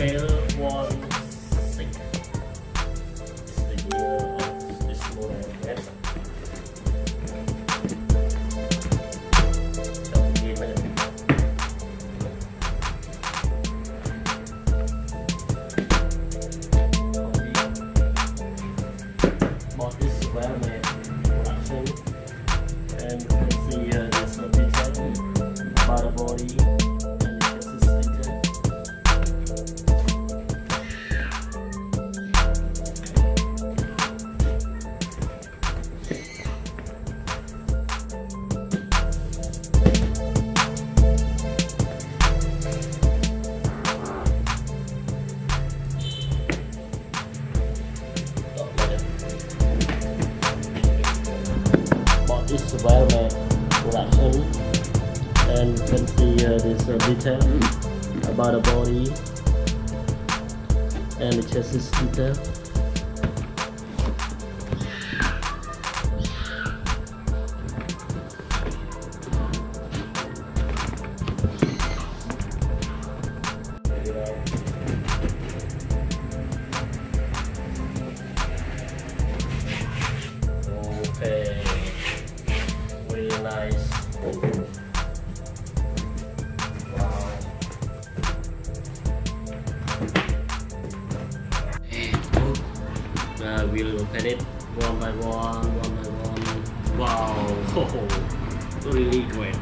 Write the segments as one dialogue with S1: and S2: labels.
S1: bell was like about the body and the chassis detail Okay, Uh, it one by one, one by one. Wow, oh, really great.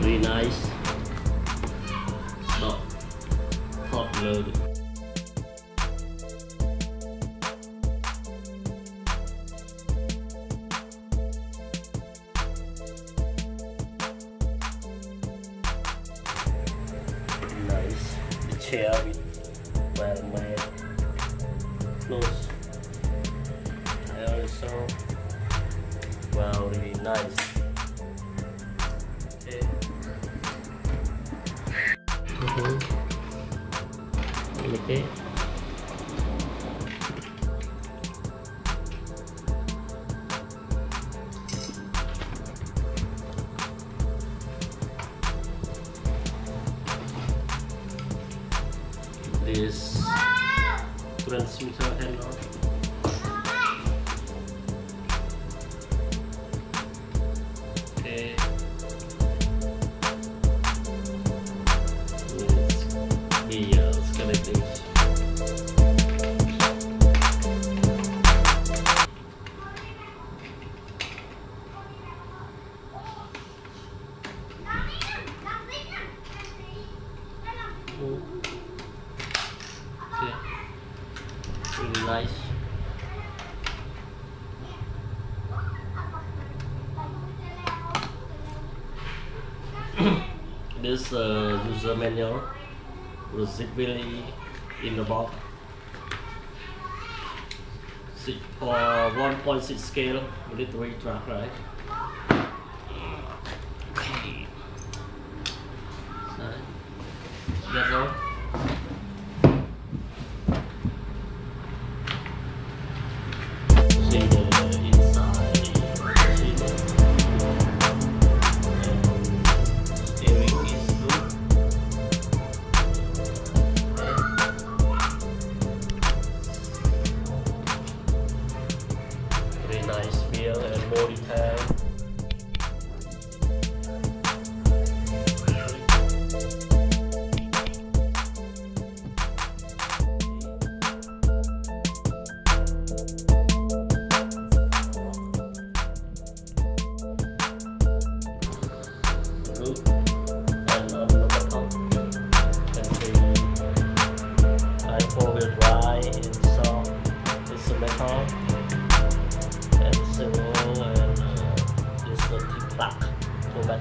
S1: really nice. Top, top loaded. nice. The chair with nice. Okay. Mhm. Okay. This transmitter handle. This uh, user manual was really in the box. Six, for 1.6 scale military right? Nice wheel and more detail.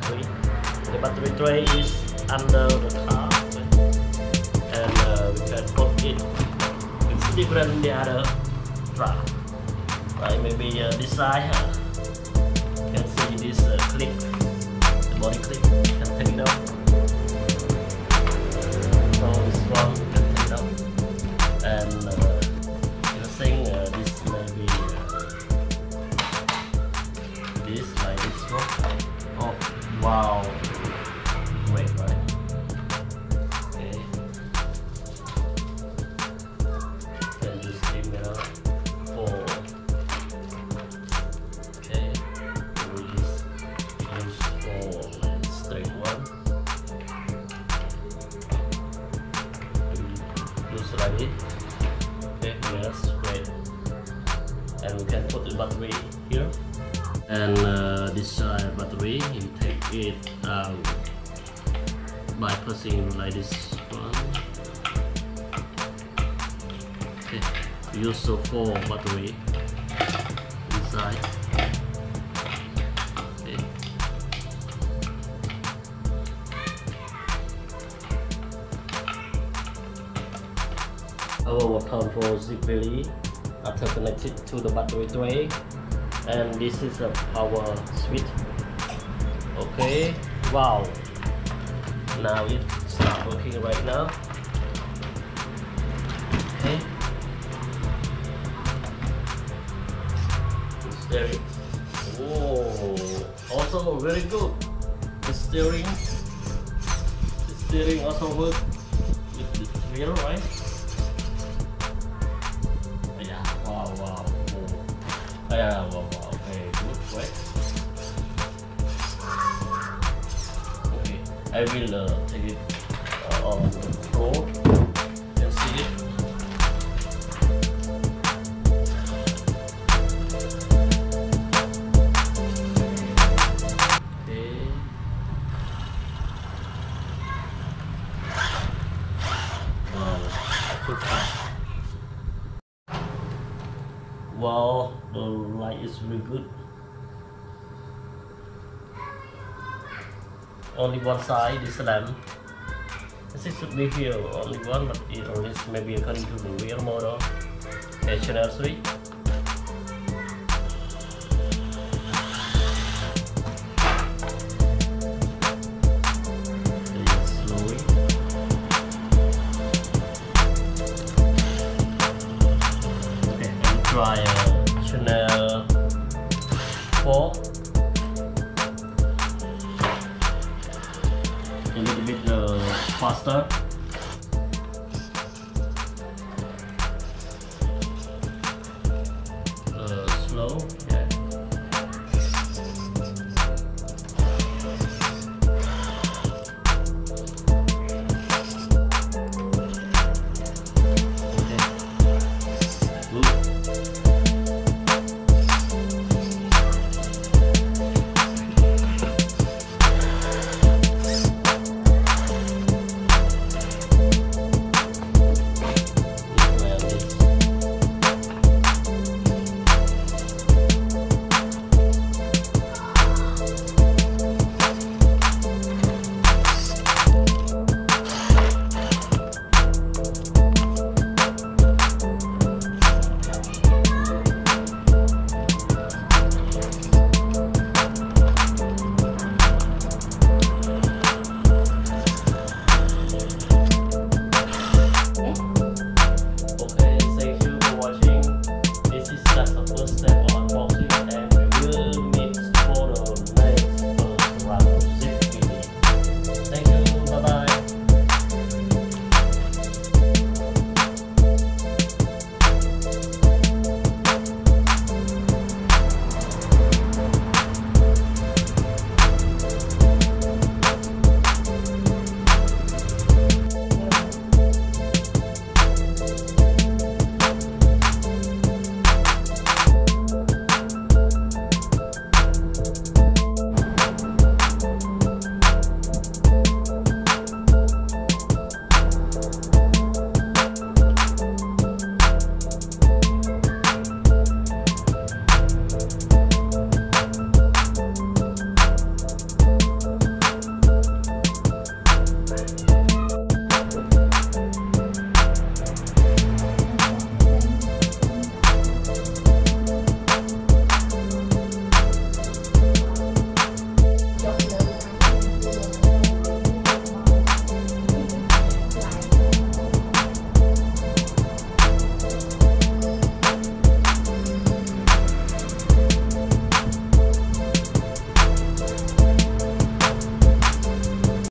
S1: Battery. The battery tray is under the car and uh, we can put it. It's different than the other truck. Right, maybe uh, this side. You can see this uh, clip, the body clip. You can take it out. Okay, yes, great. And we can put the battery here. And uh, this uh, battery, you take it um, by pressing like this one. Okay, use the four battery inside. Our control relay after connected to the battery tray and this is a power switch Okay, wow. Now it start working right now. Okay. Steering. Oh, also very good. The steering, the steering also work with the wheel, right? Yeah, wow. Okay, good? Okay, I will uh, take it uh, on the and see it. Okay. Wow, fast. Wow, the light is really good. Only one side is lamp. This should be here only one, but it only is maybe according to the real model. Channel 3. A little bit uh, faster.